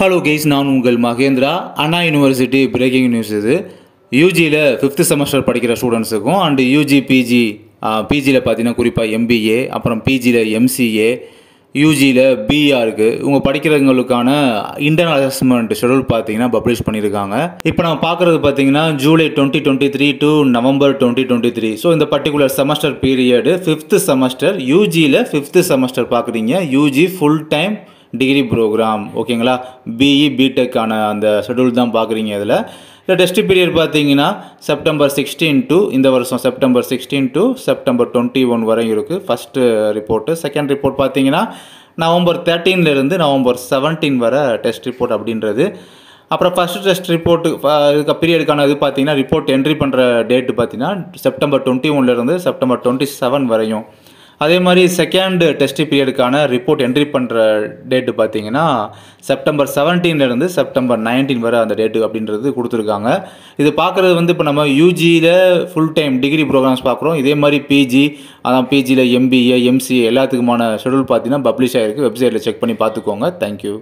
Hello guys நான் உங்கள் Mahendra. Anna university breaking news இது. யூஜியில் ஃபிஃப்த் செமஸ்டர் படிக்கிற ஸ்டூடெண்ட்ஸுக்கும் அண்டு யூஜி பிஜி பிஜியில் பார்த்தீங்கன்னா குறிப்பாக எம்பிஏ அப்புறம் பிஜியில் எம்சிஏ யூஜியில் பிஆருக்கு இவங்க படிக்கிறவங்களுக்கான இன்டர்னல் அசஸ்மெண்ட் ஷெடியூல் பார்த்தீங்கன்னா பப்ளிஷ் பண்ணியிருக்காங்க. இப்போ நம்ம பார்க்குறது பார்த்தீங்கன்னா July twenty twenty three to November twenty twenty three so இந்த particular semester period fifth semester யூஜியில் fifth semester பார்க்குறீங்க. UG full time degree program ஓகேங்களா பிஇ பிடெக்கான அந்த ஷெடியூல் தான் பார்க்குறீங்க இதில். இந்த டெஸ்ட் பீரியட் பார்த்தீங்கன்னா செப்டம்பர் சிக்ஸ்டீன் டு இந்த வருஷம் September sixteen to September twenty one வரையும் இருக்குது ஃபஸ்ட்டு ரிப்போர்ட்டு செகண்ட் ரிப்போர்ட் பார்த்தீங்கன்னா நவம்பர் தேர்ட்டீன்லேருந்து நவம்பர் செவன்டீன் வரை டெஸ்ட் ரிப்போர்ட் அப்படின்றது. அப்புறம் ஃபஸ்ட்டு டெஸ்ட் ரிப்போர்ட்டு இதுக்கு பீரியடுக்கான இது பார்த்தீங்கன்னா ரிப்போர்ட் என்ட்ரி பண்ணுற டேட்டு பார்த்தீங்கன்னா செப்டம்பர் டுவெண்ட்டி ஒன்லேருந்து செப்டம்பர் டுவெண்ட்டி செவன் வரையும். அதே மாதிரி செகண்ட் டெஸ்ட் பீரியடுக்கான ரிப்போர்ட் என்ட்ரி பண்ணுற டேட்டு பார்த்தீங்கன்னா செப்டம்பர் செவன்டீன்லேருந்து செப்டம்பர் நைன்டீன் வரை அந்த டேட்டு அப்படின்றது கொடுத்துருக்காங்க. இது பார்க்குறது வந்து இப்போ நம்ம யூஜியில் ஃபுல் டைம் டிகிரி ப்ரோக்ராம்ஸ் பார்க்குறோம். இதே மாதிரி பிஜி அதான் பிஜியில் எம்பிஏ எம்சிஏ எல்லாத்துக்குமான ஷெடியூல் பார்த்தீங்கன்னா பப்ளிஷ் ஆகிருக்கு வெப்சைட்டில் செக் பண்ணி பார்த்துக்கோங்க. தேங்க்யூ